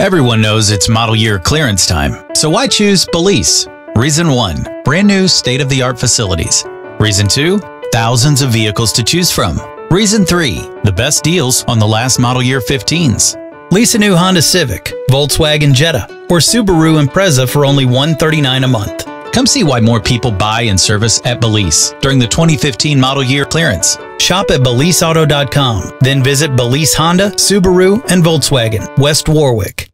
Everyone knows it's model year clearance time, so why choose Balise? Reason 1 Brand new state of the art facilities. Reason 2 Thousands of vehicles to choose from. Reason 3 The best deals on the last model year 15s. Lease a new Honda Civic, Volkswagen Jetta, or Subaru Impreza for only $139 a month. Come see why more people buy and service at Balise during the 2015 model year clearance. Shop at BaliseAuto.com, then visit Balise Honda, Subaru, and Volkswagen, West Warwick.